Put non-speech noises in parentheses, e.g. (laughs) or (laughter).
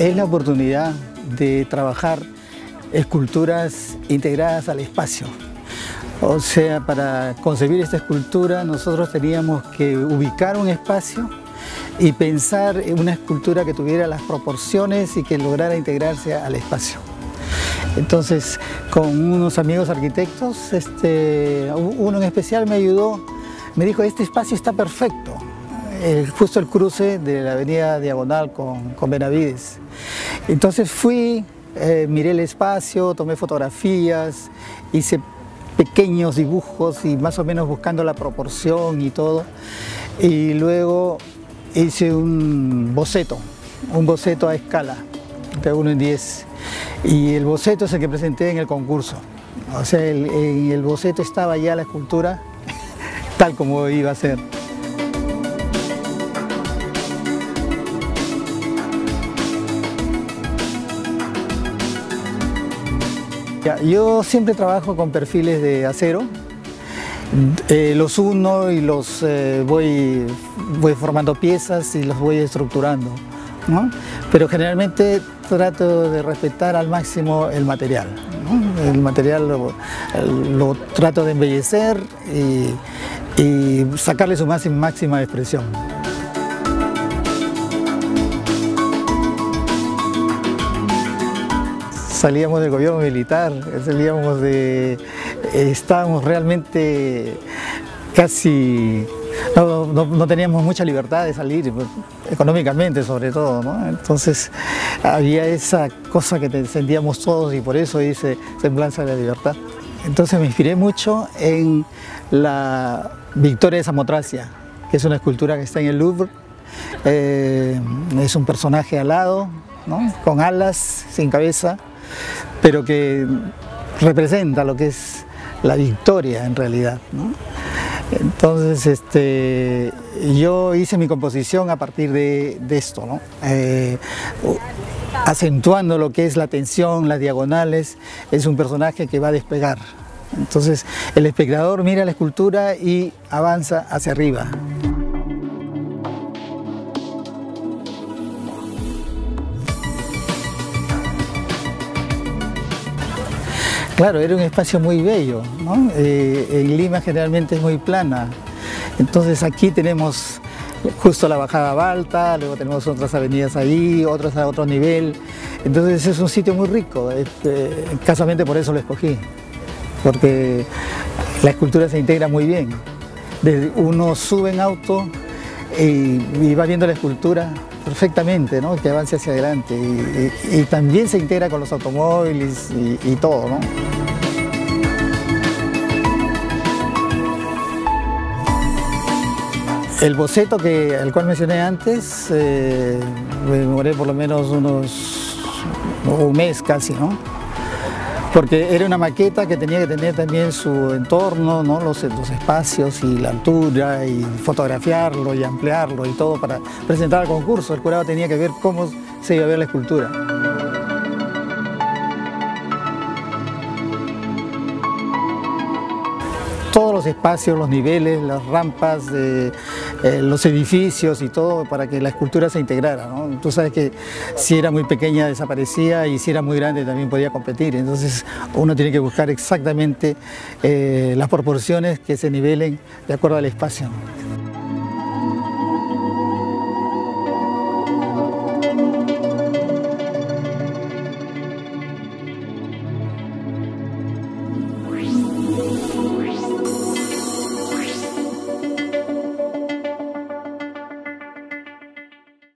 es la oportunidad de trabajar esculturas integradas al espacio. O sea, para concebir esta escultura nosotros teníamos que ubicar un espacio y pensar en una escultura que tuviera las proporciones y que lograra integrarse al espacio. Entonces, con unos amigos arquitectos, este, uno en especial me ayudó, me dijo, este espacio está perfecto, justo el cruce de la avenida Diagonal con, con Benavides. Entonces fui, eh, miré el espacio, tomé fotografías, hice pequeños dibujos y más o menos buscando la proporción y todo. Y luego hice un boceto, un boceto a escala, de 1 en 10. Y el boceto es el que presenté en el concurso. O sea, en el boceto estaba ya la escultura (laughs) tal como iba a ser. Yo siempre trabajo con perfiles de acero, eh, los uno y los eh, voy, formando piezas y los voy estructurando. Pero generalmente trato de respetar al máximo el material. El material lo, trato de embellecer y, y sacarle su máxima, máxima expresión. Salíamos del gobierno militar, salíamos de... estábamos realmente casi... No, teníamos mucha libertad de salir, económicamente sobre todo, ¿no? Entonces había esa cosa que sentíamos todos y por eso dice Semblanza de la Libertad. Entonces me inspiré mucho en la Victoria de Samotracia, que es una escultura que está en el Louvre. Eh, es un personaje alado, ¿no? con alas, sin cabeza, pero que representa lo que es la victoria en realidad. Entonces, este, yo hice mi composición a partir de, esto, eh, acentuando lo que es la tensión, las diagonales, es un personaje que va a despegar. Entonces, el espectador mira la escultura y avanza hacia arriba. Claro, era un espacio muy bello. Eh, en Lima generalmente es muy plana. Entonces aquí tenemos justo la bajada Balta, luego tenemos otras avenidas ahí, otras a otro nivel. Entonces es un sitio muy rico. Este, casualmente por eso lo escogí, porque la escultura se integra muy bien. uno sube en auto y, va viendo la escultura perfectamente, ¿no? que avance hacia adelante y, también se integra con los automóviles y, todo. ¿no? El boceto que, al cual mencioné antes, eh, me demoré por lo menos unos un mes casi, ¿no? Porque era una maqueta que tenía que tener también su entorno, ¿no? los, espacios y la altura y fotografiarlo y ampliarlo y todo para presentar al concurso. El jurado tenía que ver cómo se iba a ver la escultura. Todos los espacios, los niveles, las rampas, eh, los edificios y todo para que la escultura se integrara. Tú sabes que si era muy pequeña desaparecía y si era muy grande también podía competir. Entonces uno tiene que buscar exactamente eh, las proporciones que se nivelen de acuerdo al espacio.